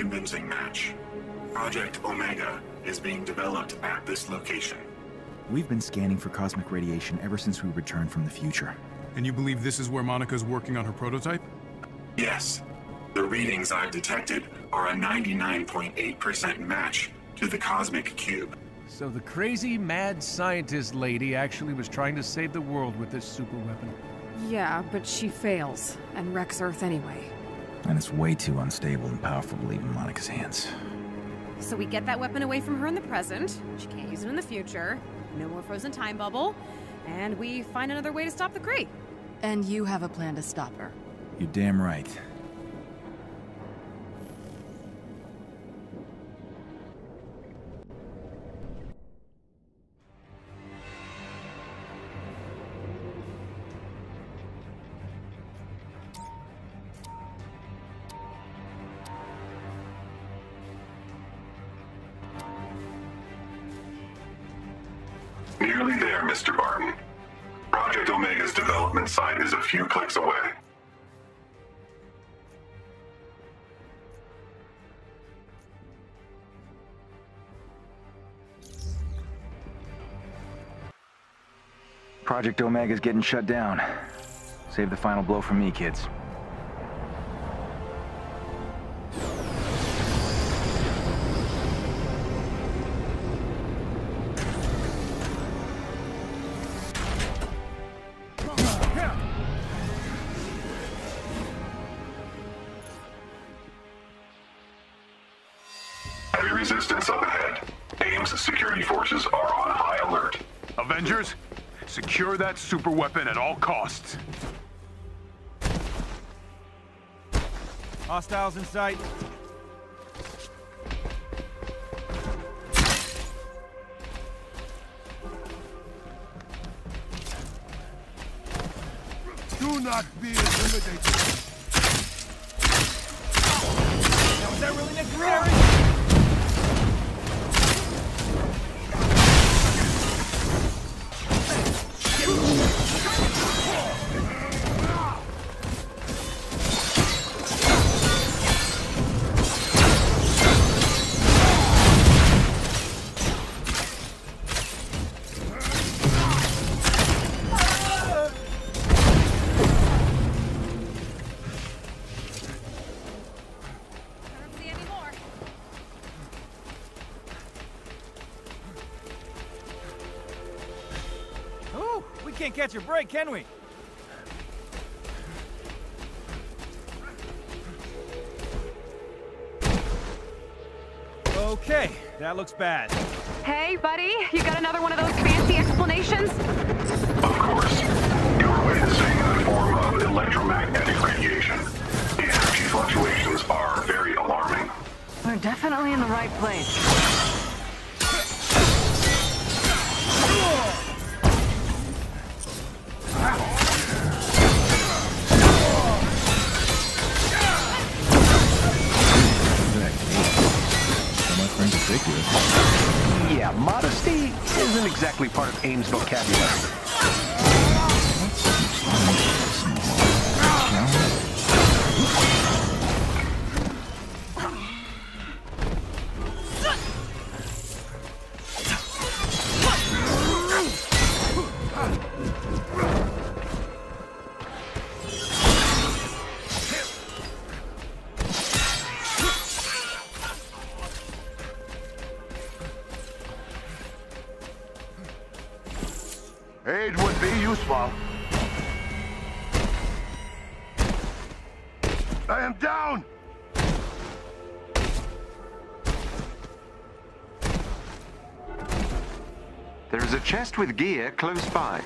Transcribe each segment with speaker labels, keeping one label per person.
Speaker 1: found a convincing match. Project Omega is being developed at this location.
Speaker 2: We've been scanning for cosmic radiation ever since we returned from the future.
Speaker 3: And you believe this is where Monica's working on her prototype?
Speaker 1: Yes. The readings I've detected are a 99.8% match to the cosmic cube.
Speaker 4: So the crazy mad scientist lady actually was trying to save the world with this super weapon.
Speaker 5: Yeah, but she fails, and wrecks Earth anyway.
Speaker 2: And it's way too unstable and powerful to leave in Monica's hands.
Speaker 5: So we get that weapon away from her in the present. She can't use it in the future. No more frozen time bubble. And we find another way to stop the crate.
Speaker 6: And you have a plan to stop her.
Speaker 2: You're damn right.
Speaker 1: Project Omega's
Speaker 2: getting shut down. Save the final blow for me, kids.
Speaker 1: Heavy resistance up ahead. AIM's security forces are on high alert.
Speaker 3: Avengers, secure that super weapon at all costs.
Speaker 7: Hostiles in sight.
Speaker 8: Do not be intimidated.
Speaker 7: Can't catch a break, can we? Okay, that looks bad.
Speaker 5: Hey, buddy, you got another one of those fancy explanations?
Speaker 1: Of course. You're witnessing a form of electromagnetic radiation. The energy fluctuations are very alarming.
Speaker 6: We're definitely in the right place.
Speaker 9: Modesty isn't exactly part of AIM's vocabulary. With gear close by.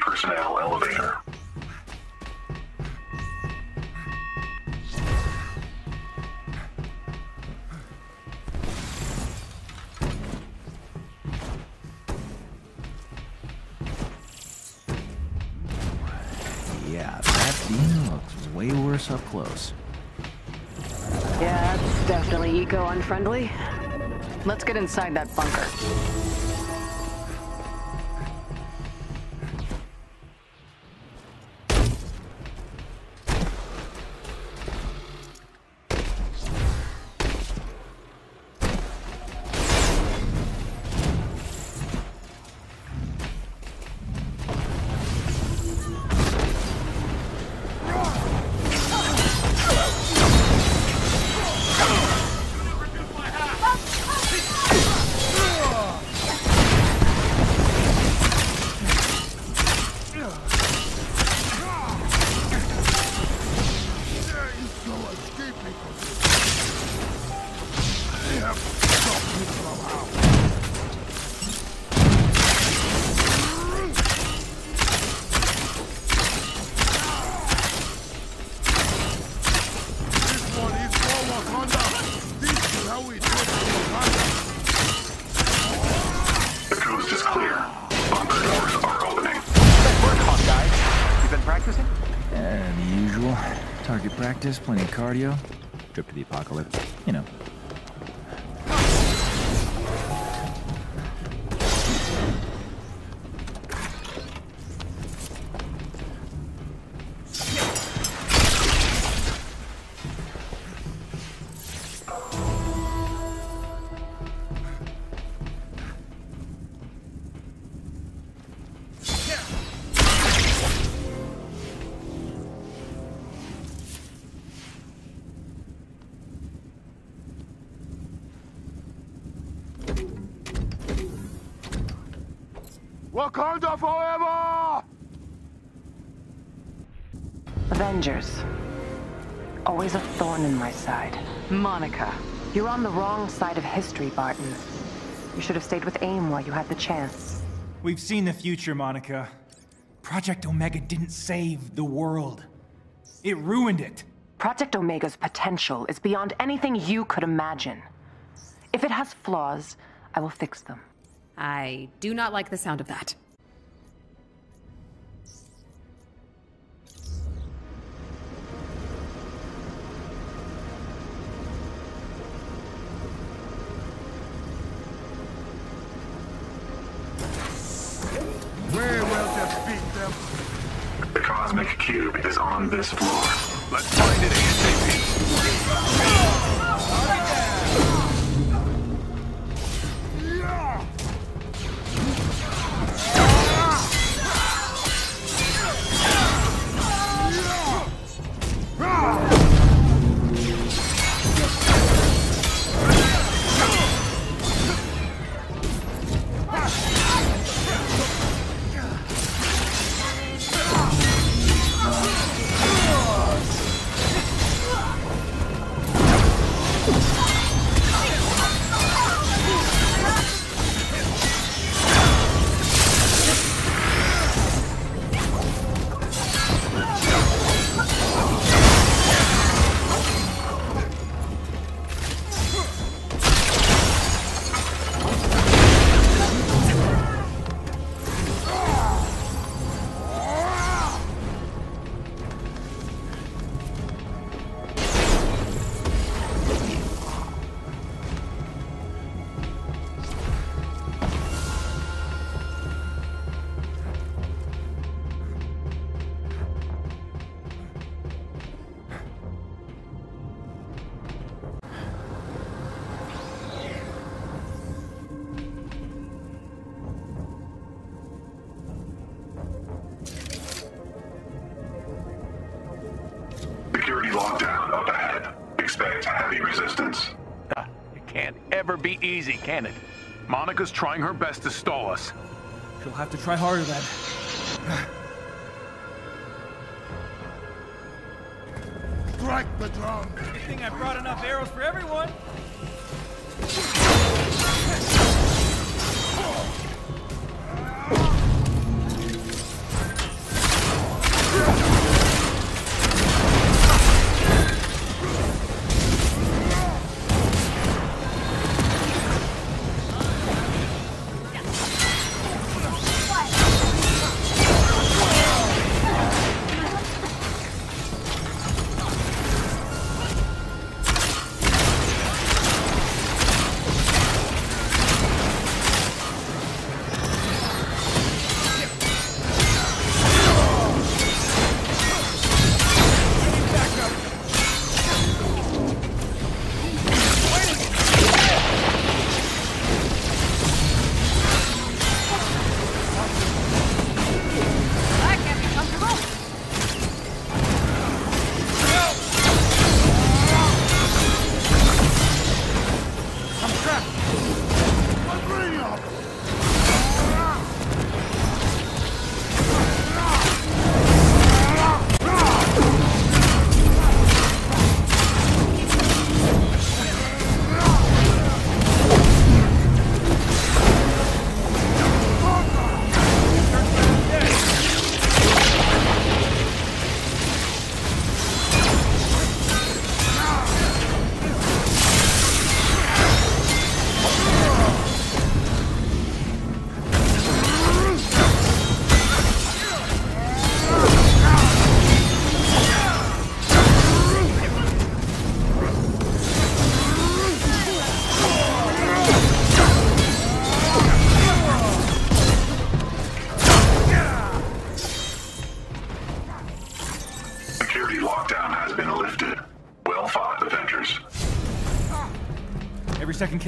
Speaker 1: Personnel elevator.
Speaker 2: Yeah, that thing looks way worse up close.
Speaker 6: Yeah, that's definitely eco-unfriendly. Let's get inside that bunker.
Speaker 2: Cardio. Trip to the apocalypse. You know.
Speaker 8: Wakanda forever!
Speaker 10: Avengers. Always a thorn in my side.
Speaker 6: Monica.
Speaker 10: You're on the wrong side of history, Barton. You should have stayed with AIM while you had the chance.
Speaker 7: We've seen the future, Monica. Project Omega didn't save the world. It ruined it.
Speaker 10: Project Omega's potential is beyond anything you could imagine. If it has flaws, I will fix them.
Speaker 5: I do not like the sound of that.
Speaker 8: We will defeat them.
Speaker 1: The cosmic cube is on this floor.
Speaker 3: Let's find it ASAP. Can it? Monica's trying her best to stall us.
Speaker 7: She'll have to try harder then.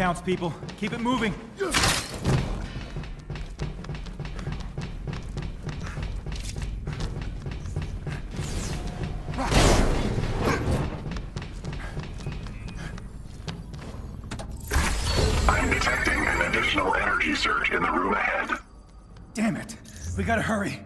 Speaker 8: counts, people. Keep it moving.
Speaker 1: I'm detecting an additional energy surge in the room ahead.
Speaker 8: Damn it. We gotta hurry.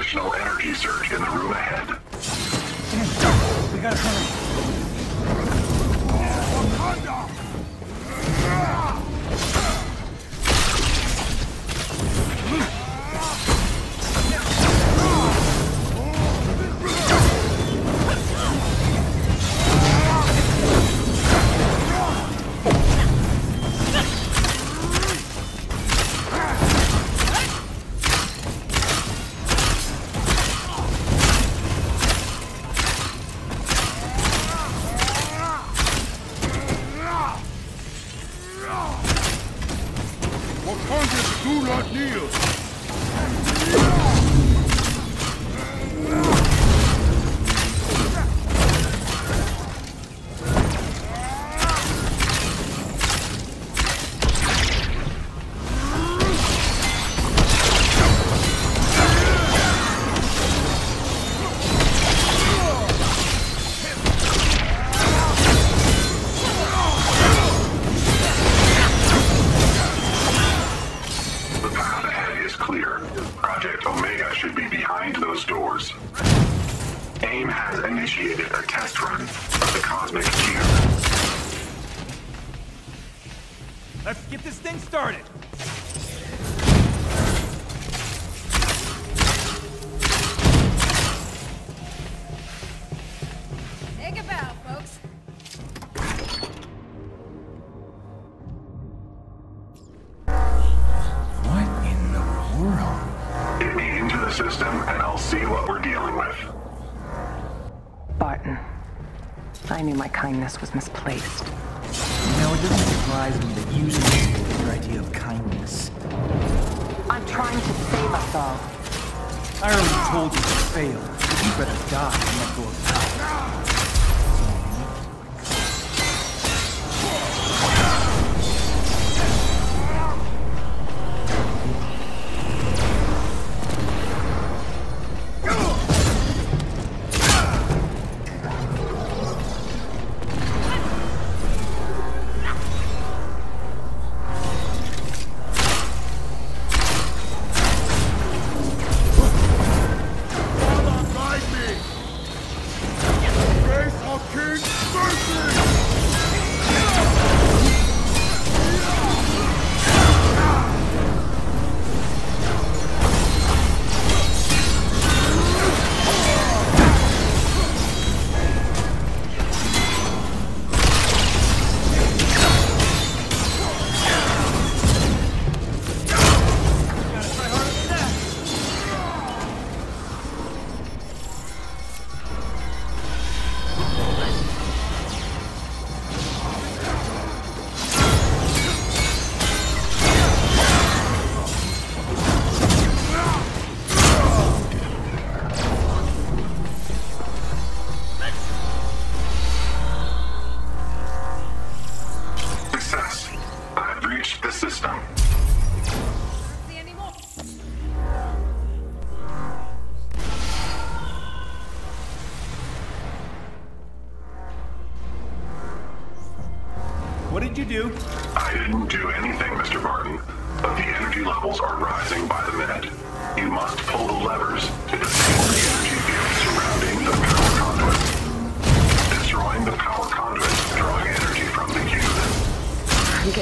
Speaker 1: Additional energy surge in the room ahead. Damn.
Speaker 8: We gotta hurry.
Speaker 10: I knew my kindness was misplaced.
Speaker 7: You know, it doesn't surprise me that you support your idea of kindness.
Speaker 10: I'm trying to save us all.
Speaker 7: I already told you to fail. You better die and let go of power.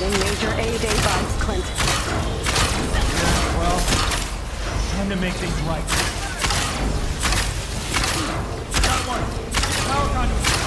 Speaker 6: Getting major A-Day vibes, Clint.
Speaker 7: Well, time to make things right. Got one. Power conduit.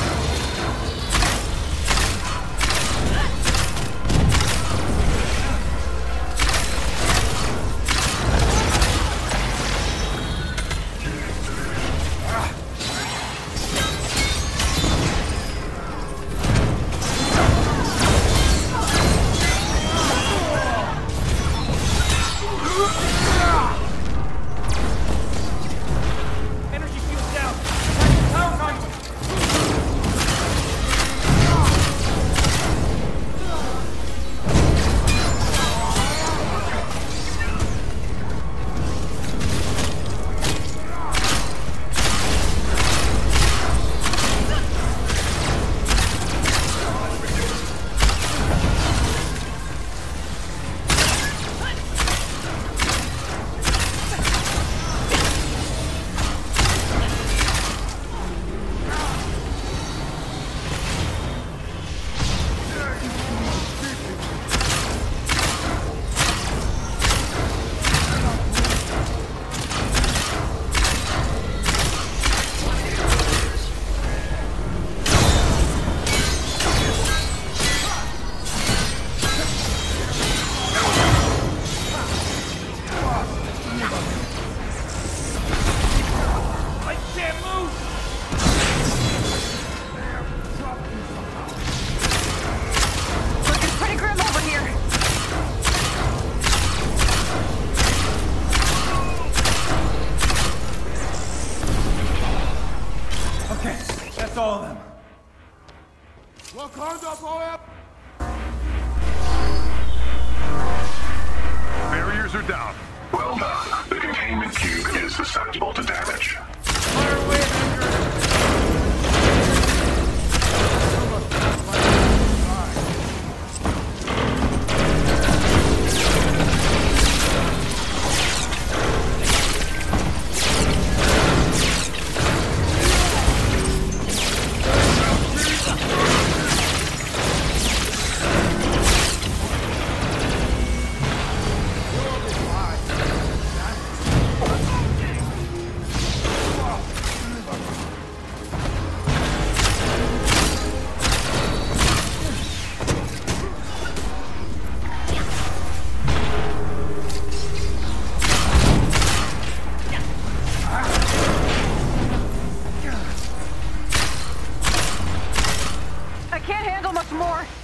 Speaker 3: Barriers are down.
Speaker 1: Well done. The containment cube is susceptible to damage.
Speaker 10: more.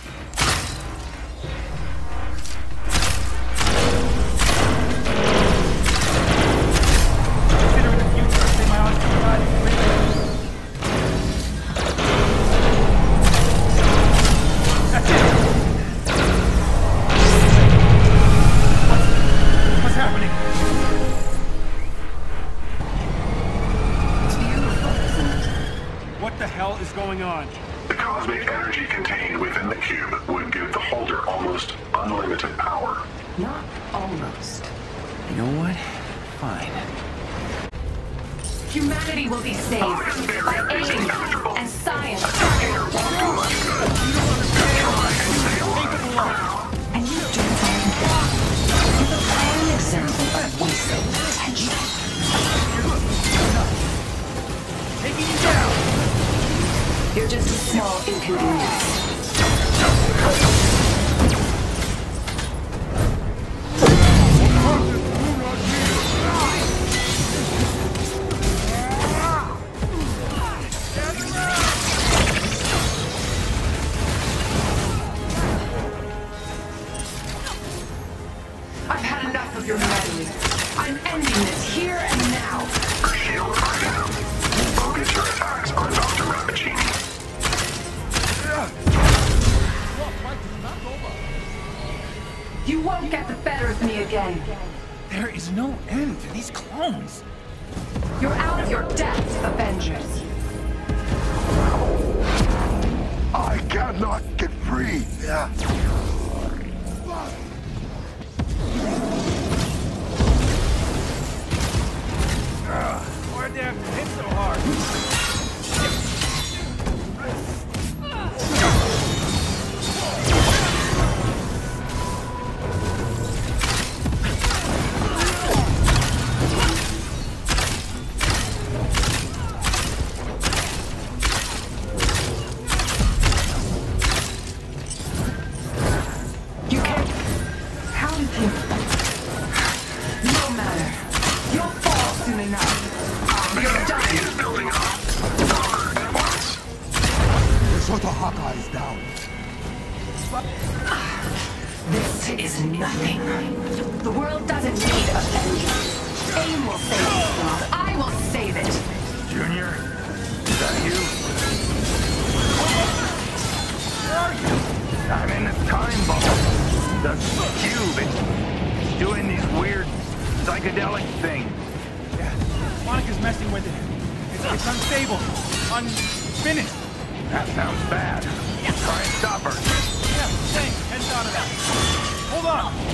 Speaker 10: Hold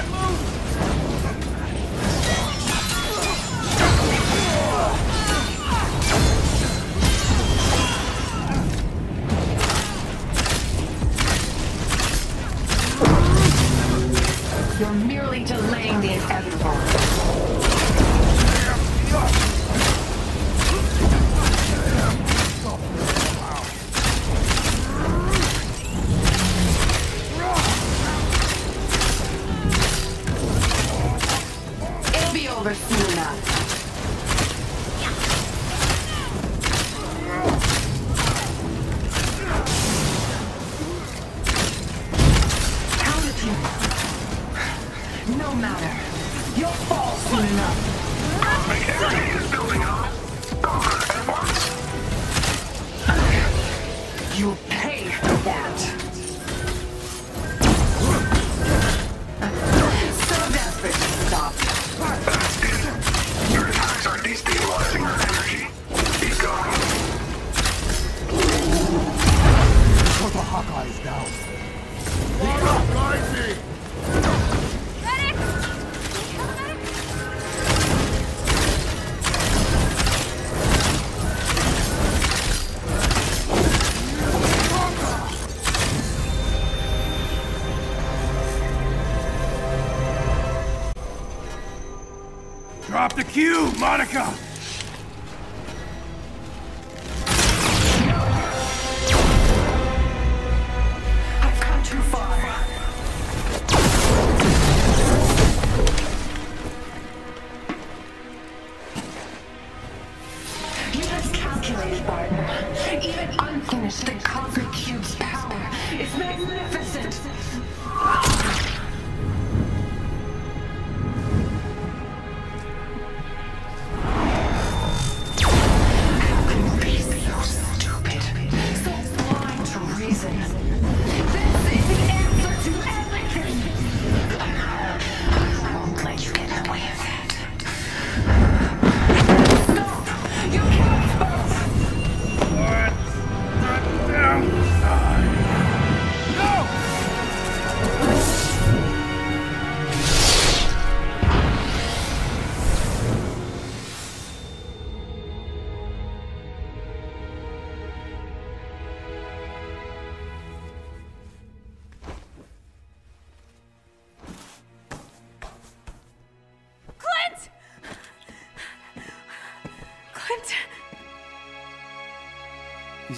Speaker 7: I
Speaker 10: can't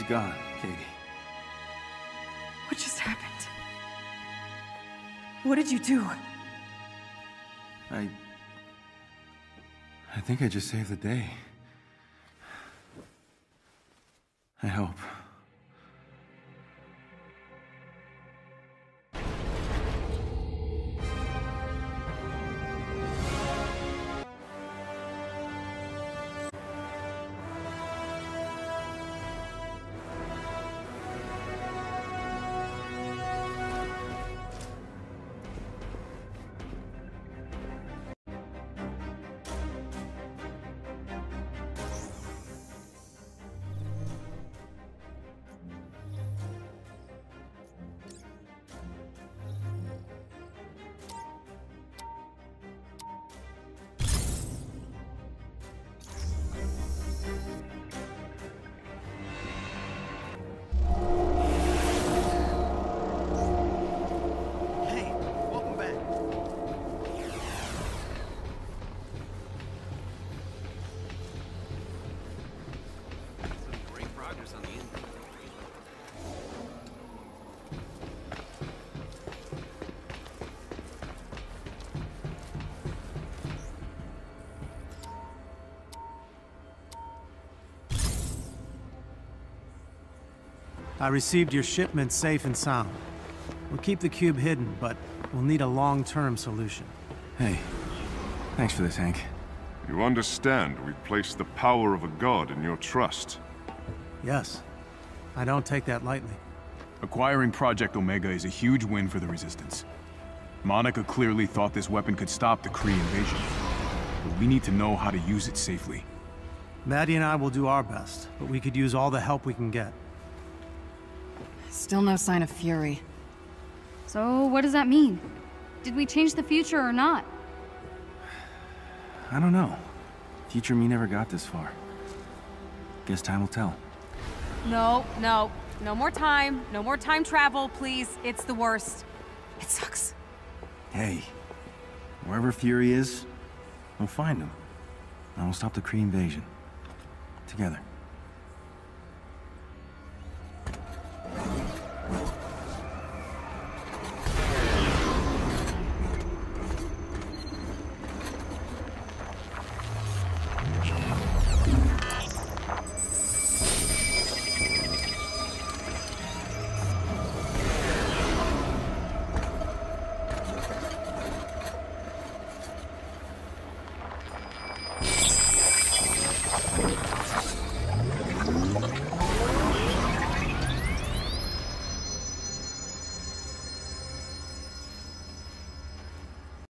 Speaker 11: He's gone,
Speaker 2: Katie.
Speaker 5: What just happened? What did you do?
Speaker 2: I... I think I just saved the day. I hope.
Speaker 12: I received your shipment safe and sound. We'll keep the cube hidden, but we'll need a long-term solution.
Speaker 2: Hey, thanks for this, Hank.
Speaker 13: You understand we've placed the power of a god in your trust.
Speaker 12: Yes. I don't take that lightly.
Speaker 14: Acquiring Project Omega is a huge win for the Resistance. Monica clearly thought this weapon could stop the Kree invasion. But we need to know how to use it safely.
Speaker 12: Maddie and I will do our best, but we could use all the help we can get.
Speaker 15: Still no sign of Fury. So, what does that mean? Did we change the future or not?
Speaker 2: I don't know. Future me never got this far. Guess time will tell.
Speaker 5: No, no. No more time. No more time travel, please. It's the worst. It sucks.
Speaker 2: Hey, wherever Fury is, we'll find him. And we'll stop the Kree invasion. Together.